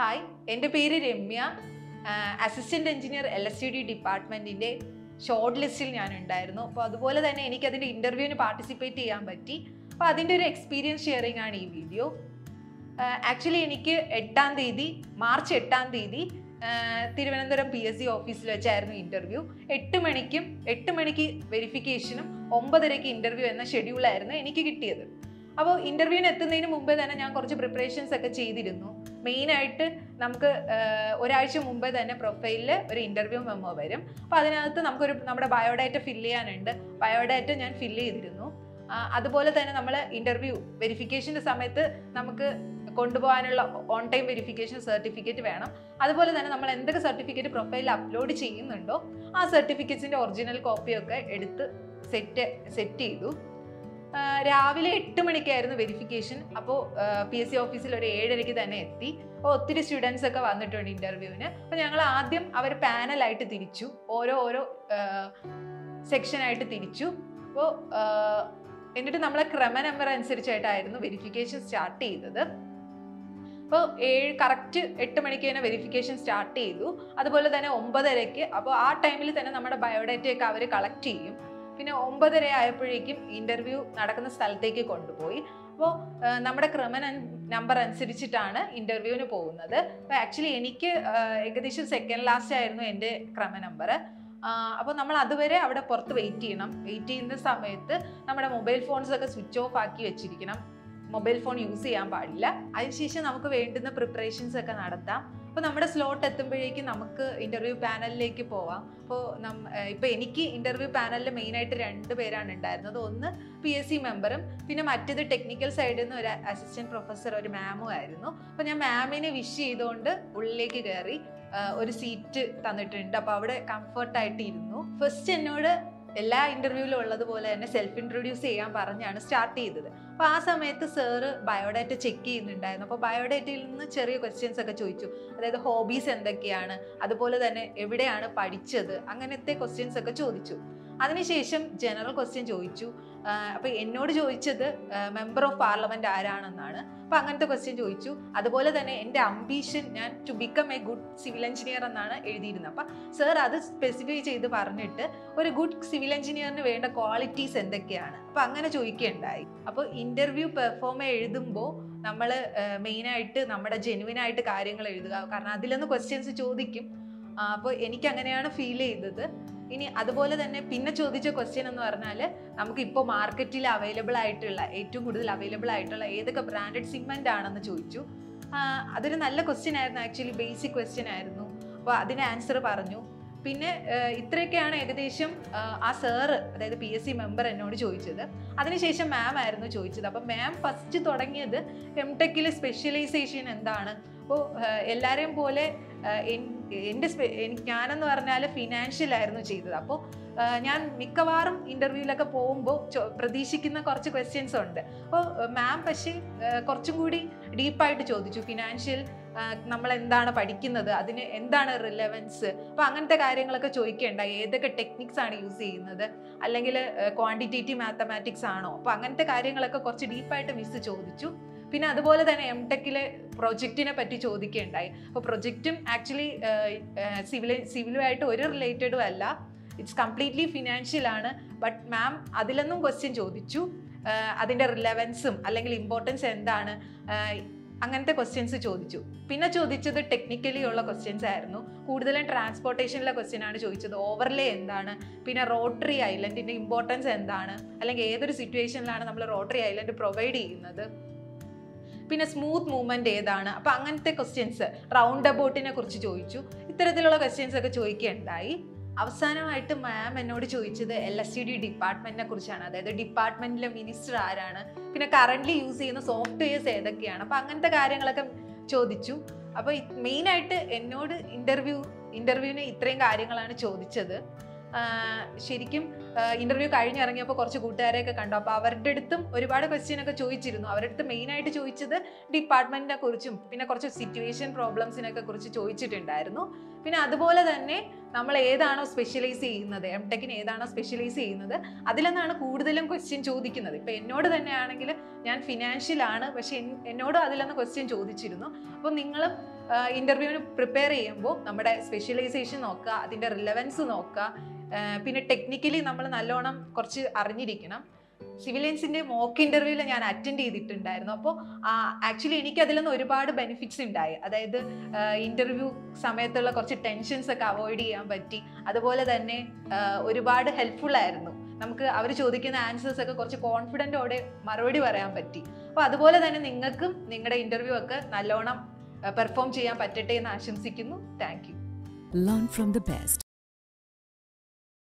Hi എന്റെ പേര് Ramya. Assistant engineer L S D ഡിപ്പാർട്ട്മെന്റിന്റെ ഷോർട്ട് ലിസ്റ്റിൽ ഞാൻ ഉണ്ടായിരുന്നു അപ്പോൾ അതുപോലെ തന്നെ എനിക്ക് അതിന്റെ ഇന്റർവ്യൂവിന് പാർട്ടിസിപ്പേറ്റ് ചെയ്യാൻ പറ്റി. അപ്പോൾ അതിന്റെ ഒരു എക്സ്പീരിയൻസ് ഷെയറിംഗ് ആണ് ഈ വീഡിയോ ആക്ച്വലി എനിക്ക് എട്ടാം തീയതി മാർച്ച് എട്ടാം തീയതി തിരുവനന്തപുരം പി എസ് സി ഓഫീസിൽ വെച്ചായിരുന്നു ഇന്റർവ്യൂ എട്ട് മണിക്കും എട്ട് മണിക്ക് വെരിഫിക്കേഷനും ഒമ്പതരയ്ക്ക് ഇന്റർവ്യൂ എന്ന ഷെഡ്യൂളായിരുന്നു എനിക്ക് കിട്ടിയത്. അപ്പോൾ ഇന്റർവ്യൂവിന് എത്തുന്നതിന് മുമ്പേ തന്നെ ഞാൻ കുറച്ച് പ്രിപ്പറേഷൻസ് ഒക്കെ ചെയ്തിരുന്നു. മെയിനായിട്ട് നമുക്ക് ഒരാഴ്ച മുമ്പേ തന്നെ പ്രൊഫൈലിൽ ഒരു ഇന്റർവ്യൂ മെമ്മോ വരും. അപ്പോൾ അതിനകത്ത് നമുക്കൊരു നമ്മുടെ ബയോഡാറ്റ ഫില്ല് ചെയ്യാനുണ്ട്. ബയോഡാറ്റ ഞാൻ ഫില്ല് ചെയ്തിരുന്നു. അതുപോലെ തന്നെ നമ്മൾ ഇന്റർവ്യൂ വെരിഫിക്കേഷന്റെ സമയത്ത് നമുക്ക് കൊണ്ടുപോകാനുള്ള ഓൺ ടൈം വെരിഫിക്കേഷൻ സർട്ടിഫിക്കറ്റ് വേണം. അതുപോലെ തന്നെ നമ്മൾ എന്തൊക്കെ സർട്ടിഫിക്കറ്റ് പ്രൊഫൈലിൽ അപ്ലോഡ് ചെയ്യുന്നുണ്ടോ ആ സർട്ടിഫിക്കറ്റ്സിന്റെ ഒറിജിനൽ കോപ്പിയൊക്കെ എടുത്ത് സെറ്റ് സെറ്റ് ചെയ്തു. രാവിലെ എട്ട് മണിക്കായിരുന്നു വെരിഫിക്കേഷൻ അപ്പോൾ പി എസ് സി ഓഫീസിൽ ഒരു ഏഴരയ്ക്ക് തന്നെ എത്തി. അപ്പോൾ ഒത്തിരി സ്റ്റുഡൻസ് ഒക്കെ വന്നിട്ടുണ്ട് ഇന്റർവ്യൂവിന് അപ്പോൾ ഞങ്ങൾ ആദ്യം അവർ പാനലായിട്ട് തിരിച്ചു. ഓരോ ഓരോ സെക്ഷനായിട്ട് തിരിച്ചു. അപ്പോൾ എന്നിട്ട് നമ്മളെ ക്രമ നമ്പർ അനുസരിച്ചായിട്ടായിരുന്നു വെരിഫിക്കേഷൻ സ്റ്റാർട്ട് ചെയ്തത്. അപ്പോൾ ഏഴ് കറക്റ്റ് എട്ട് മണിക്ക് തന്നെ വെരിഫിക്കേഷൻ സ്റ്റാർട്ട് ചെയ്തു. അതുപോലെ തന്നെ ഒമ്പതരയ്ക്ക്. അപ്പോൾ ആ ടൈമിൽ തന്നെ നമ്മുടെ ബയോഡാറ്റയൊക്കെ അവർ കളക്ട് ചെയ്യും. പിന്നെ ഒമ്പതര ആയപ്പോഴേക്കും ഇന്റർവ്യൂ നടക്കുന്ന സ്ഥലത്തേക്ക് കൊണ്ടുപോയി. അപ്പോൾ നമ്മുടെ ക്രമൻ നമ്പർ അനുസരിച്ചിട്ടാണ് ഇന്റർവ്യൂവിന് പോകുന്നത്. അപ്പോൾ ആക്ച്വലി എനിക്ക് ഏകദേശം സെക്കൻഡ് ലാസ്റ്റ് ആയിരുന്നു എന്റെ ക്രമ നമ്പർ അപ്പോൾ നമ്മൾ അതുവരെ അവിടെ പുറത്ത് വെയിറ്റ് ചെയ്യണം. വെയിറ്റ് ചെയ്യുന്ന സമയത്ത് നമ്മുടെ മൊബൈൽ ഫോൺസ് ഒക്കെ സ്വിച്ച് ഓഫ് ആക്കി വെച്ചിരിക്കണം. മൊബൈൽ ഫോൺ യൂസ് ചെയ്യാൻ പാടില്ല. അതിനുശേഷം നമുക്ക് വേണ്ടുന്ന പ്രിപ്പറേഷൻസ് ഒക്കെ നടത്താം. അപ്പോൾ നമ്മുടെ സ്ലോട്ട് എത്തുമ്പോഴേക്കും നമുക്ക് ഇന്റർവ്യൂ പാനലിലേക്ക് പോവാം. അപ്പോൾ നം ഇപ്പോൾ എനിക്ക് ഇന്റർവ്യൂ പാനലിൽ മെയിനായിട്ട് രണ്ട് പേരാണ് ഉണ്ടായിരുന്നത്. ഒന്ന് പി എസ് സി മെമ്പറും പിന്നെ മറ്റേത് ടെക്നിക്കൽ സൈഡിൽ നിന്ന് ഒരു അസിസ്റ്റന്റ് പ്രൊഫസർ ഒരു മാമും ആയിരുന്നു. അപ്പോൾ ഞാൻ മാമിനെ വിഷ് ചെയ്തുകൊണ്ട് ഉള്ളിലേക്ക് കയറി ഒരു സീറ്റ് തന്നിട്ടുണ്ട്. അപ്പോൾ അവിടെ കംഫർട്ടായിട്ട് ഇരുന്നു. ഫസ്റ്റ് എന്നോട് എല്ലാ ഇന്റർവ്യൂവിലും ഉള്ളതുപോലെ തന്നെ സെൽഫ് ഇൻട്രൊഡ്യൂസ് ചെയ്യാൻ പറഞ്ഞാണ് സ്റ്റാർട്ട് ചെയ്തത്. അപ്പോൾ ആ സമയത്ത് സാറ് ബയോഡാറ്റ ചെക്ക് ചെയ്യുന്നുണ്ടായിരുന്നു. അപ്പോൾ ബയോഡാറ്റയിൽ നിന്ന് ചെറിയ ക്വസ്റ്റ്യൻസ് ഒക്കെ ചോദിച്ചു. അതായത് ഹോബീസ് എന്തൊക്കെയാണ്? അതുപോലെ തന്നെ എവിടെയാണ് പഠിച്ചത്? അങ്ങനത്തെ ക്വസ്റ്റ്യൻസ് ഒക്കെ ചോദിച്ചു. അതിനുശേഷം ജനറൽ ക്വസ്റ്റ്യൻ ചോദിച്ചു. അപ്പോൾ എന്നോട് ചോദിച്ചത് മെമ്പർ ഓഫ് പാർലമെന്റ് ആരാണെന്നാണ്. അപ്പോൾ അങ്ങനത്തെ ക്വസ്റ്റ്യൻ ചോദിച്ചു. അതുപോലെ തന്നെ എന്റെ അംബീഷൻ ഞാൻ to become a good civil engineer എന്നാണ് എഴുതിയിരുന്നത്. അപ്പം സർ അത് സ്പെസിഫൈ ചെയ്ത് പറഞ്ഞിട്ട് ഒരു ഗുഡ് സിവിൽ എഞ്ചിനീയറിന് വേണ്ട ക്വാളിറ്റീസ് എന്തൊക്കെയാണ്? അപ്പോൾ അങ്ങനെ ചോദിക്കുകയുണ്ടായി. അപ്പോൾ ഇന്റർവ്യൂ പെർഫോം എഴുതുമ്പോൾ നമ്മൾ മെയിനായിട്ട് നമ്മുടെ ജെനുവിനായിട്ട് കാര്യങ്ങൾ എഴുതുക. കാരണം അതിലൊന്ന് ക്വസ്റ്റ്യൻസ് ചോദിക്കും. അപ്പോൾ എനിക്ക് അങ്ങനെയാണ് ഫീൽ ചെയ്തത്. ഇനി അതുപോലെ തന്നെ പിന്നെ ചോദിച്ച ക്വസ്റ്റ്യൻ എന്ന് പറഞ്ഞാൽ നമുക്ക് ഇപ്പോൾ മാർക്കറ്റിൽ അവൈലബിൾ ആയിട്ടുള്ള ഏറ്റവും കൂടുതൽ അവൈലബിൾ ആയിട്ടുള്ള ഏതൊക്കെ ബ്രാൻഡഡ് സിമെന്റ് ആണെന്ന് ചോദിച്ചു. അതൊരു നല്ല ക്വസ്റ്റ്യൻ ആയിരുന്നു. ആക്ച്വലി ബേസിക് ക്വസ്റ്റ്യൻ ആയിരുന്നു. അപ്പോൾ അതിന് ആൻസർ പറഞ്ഞു. പിന്നെ ഇത്രയൊക്കെയാണ് ഏകദേശം ആ, സാറ് അതായത് പി എസ് സി മെമ്പർ എന്നോട് ചോദിച്ചത്. അതിനുശേഷം മാം ആയിരുന്നു ചോദിച്ചത്. അപ്പം മാം ഫസ്റ്റ് തുടങ്ങിയത് എം ടെക്കിൽ സ്പെഷ്യലൈസേഷൻ എന്താണ്? അപ്പോൾ എല്ലാവരെയും പോലെ എന്റെ സ്പെ- ഞാനെന്ന് പറഞ്ഞാൽ ഫിനാൻഷ്യലായിരുന്നു ചെയ്തത്. അപ്പോൾ ഞാൻ മിക്കവാറും ഇന്റർവ്യൂവിലൊക്കെ പോകുമ്പോൾ പ്രതീക്ഷിക്കുന്ന കുറച്ച് ക്വസ്റ്റ്യൻസ് ഉണ്ട്. അപ്പോൾ മാം പക്ഷേ കുറച്ചും കൂടി ഡീപ്പായിട്ട് ചോദിച്ചു. ഫിനാൻഷ്യൽ നമ്മൾ എന്താണ് പഠിക്കുന്നത്? അതിന് എന്താണ് റിലവൻസ് അപ്പോൾ അങ്ങനത്തെ കാര്യങ്ങളൊക്കെ ചോദിക്കേണ്ട. ഏതൊക്കെ ടെക്നിക്സ് ആണ് യൂസ് ചെയ്യുന്നത്? അല്ലെങ്കിൽ ക്വാണ്ടിറ്റേറ്റീവ് മാത്തമാറ്റിക്സ് ആണോ? അപ്പോൾ അങ്ങനത്തെ കാര്യങ്ങളൊക്കെ കുറച്ച് ഡീപ്പായിട്ട് മിസ് ചോദിച്ചു. പിന്നെ അതുപോലെ തന്നെ എം ടെക്കിലെ പ്രൊജക്റ്റിനെ പറ്റി ചോദിക്കുകയുണ്ടായി അപ്പോൾ പ്രൊജക്റ്റും ആക്ച്വലി സിവിൽ സിവിലുമായിട്ട് ഒരു റിലേറ്റഡും അല്ല. ഇറ്റ്സ് കംപ്ലീറ്റ്ലി ഫിനാൻഷ്യൽ ആണ്. ബട്ട് മാം അതിലൊന്നും ക്വസ്റ്റ്യൻ ചോദിച്ചു. അതിന്റെ റിലവൻസും അല്ലെങ്കിൽ ഇമ്പോർട്ടൻസ് എന്താണ്? അങ്ങനത്തെ ക്വസ്റ്റ്യൻസ് ചോദിച്ചു. പിന്നെ ചോദിച്ചത് ടെക്നിക്കലി ഉള്ള ക്വസ്റ്റ്യൻസ് ആയിരുന്നു. കൂടുതലും ട്രാൻസ്പോർട്ടേഷനിലെ ക്വസ്റ്റ്യൻ ആണ് ചോദിച്ചത്. ഓവർലേ എന്താണ്? പിന്നെ റോട്ടറി ഐലൻഡിന്റെ ഇമ്പോർട്ടൻസ് എന്താണ്? അല്ലെങ്കിൽ ഏതൊരു സിറ്റുവേഷനിലാണ് നമ്മൾ റോട്ടറി ഐലൻഡ് പ്രൊവൈഡ് ചെയ്യുന്നത്? പിന്നെ സ്മൂത്ത് മൂവ്മെന്റ് ഏതാണ്? അപ്പോൾ അങ്ങനത്തെ ക്വസ്റ്റ്യൻസ് റൗണ്ട് അബൌട്ടിനെ കുറിച്ച് ചോദിച്ചു. ഇത്തരത്തിലുള്ള ക്വസ്റ്റ്യൻസ് ഒക്കെ ചോദിക്കുകയുണ്ടായി അവസാനമായിട്ട് മാം എന്നോട് ചോദിച്ചത് എൽ എസ് സി ഡി ഡിപ്പാർട്ട്മെന്റിനെ കുറിച്ചാണ്. അതായത് ഡിപ്പാർട്ട്മെന്റിലെ മിനിസ്റ്റർ ആരാണ്? പിന്നെ കറന്റ് യൂസ് ചെയ്യുന്ന സോഫ്റ്റ്വെയർസ് ഏതൊക്കെയാണ്? അപ്പോൾ അങ്ങനത്തെ കാര്യങ്ങളൊക്കെ ചോദിച്ചു. അപ്പോൾ മെയിനായിട്ട് എന്നോട് ഇന്റർവ്യൂ ഇന്റർവ്യൂവിന് ഇത്രയും കാര്യങ്ങളാണ് ചോദിച്ചത്. ശരിക്കും ഇന്റർവ്യൂ കഴിഞ്ഞിറങ്ങിയപ്പോൾ കുറച്ച് കൂട്ടുകാരെയൊക്കെ കണ്ടു. അപ്പോൾ അവരുടെ അടുത്തും ഒരുപാട് ക്വസ്റ്റ്യൻ ഒക്കെ ചോദിച്ചിരുന്നു. അവരുടെ അടുത്ത് മെയിനായിട്ട് ചോദിച്ചത് ഡിപ്പാർട്ട്മെന്റിനെ കുറിച്ചും പിന്നെ കുറച്ച് സിറ്റുവേഷൻ പ്രോബ്ലംസിനൊക്കെ കുറിച്ച് ചോദിച്ചിട്ടുണ്ടായിരുന്നു. പിന്നെ അതുപോലെ തന്നെ നമ്മൾ ഏതാണോ സ്പെഷ്യലൈസ് ചെയ്യുന്നത് എം ടെക്കിന് ഏതാണോ സ്പെഷ്യലൈസ് ചെയ്യുന്നത് അതിലെന്നാണ് കൂടുതലും ക്വസ്റ്റ്യൻ ചോദിക്കുന്നത്. ഇപ്പൊ എന്നോട് തന്നെയാണെങ്കിൽ ഞാൻ ഫിനാൻഷ്യൽ ആണ് പക്ഷെ എന്നോട് അതിലൊന്ന് ക്വസ്റ്റ്യൻ ചോദിച്ചിരുന്നു. അപ്പോൾ നിങ്ങളും ഇന്റർവ്യൂവിന് പ്രിപ്പയർ ചെയ്യുമ്പോൾ നമ്മുടെ സ്പെഷ്യലൈസേഷൻ നോക്കുക അതിന്റെ റിലവൻസ് നോക്കുക പിന്നെ ടെക്നിക്കലി നമ്മൾ നല്ലോണം കുറച്ച് അറിഞ്ഞിരിക്കണം. സിവിലിയൻസിന്റെ മോക്ക് ഇന്റർവ്യൂവിൽ ഞാൻ അറ്റൻഡ് ചെയ്തിട്ടുണ്ടായിരുന്നു. അപ്പോൾ ആക്ച്വലി എനിക്ക് അതിൽ നിന്ന് ഒരുപാട് ബെനിഫിറ്റ്സ് ഉണ്ടായി. അതായത് ഇന്റർവ്യൂ സമയത്തുള്ള കുറച്ച് ടെൻഷൻസ് ഒക്കെ അവോയ്ഡ് ചെയ്യാൻ പറ്റി. അതുപോലെ തന്നെ ഒരുപാട് ഹെൽപ്ഫുൾ ആയിരുന്നു. നമുക്ക് അവർ ചോദിക്കുന്ന ആൻസേഴ്സ് ഒക്കെ കുറച്ച് കോൺഫിഡന്റോടെ മറുപടി പറയാൻ പറ്റി. അപ്പോൾ അതുപോലെ തന്നെ നിങ്ങൾക്കും നിങ്ങളുടെ ഇന്റർവ്യൂ ഒക്കെ നല്ലോണം പെർഫോം ചെയ്യാൻ പറ്റട്ടെ എന്ന് ആശംസിക്കുന്നു. Thank you learn from the best.